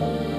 Bye.